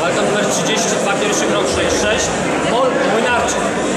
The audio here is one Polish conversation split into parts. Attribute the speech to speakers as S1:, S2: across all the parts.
S1: Walton 32, pierwszy krok 6-6, Mol Młynarczyk.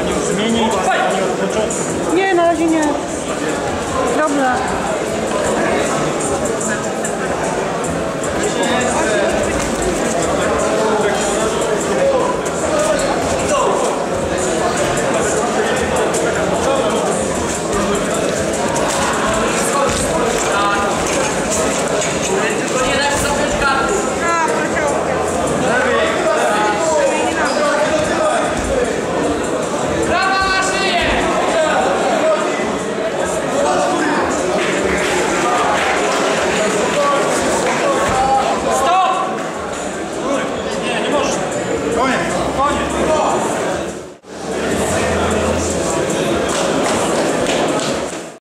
S1: Panią zmienić? Pani od początku? Nie, na razie nie. Dobra.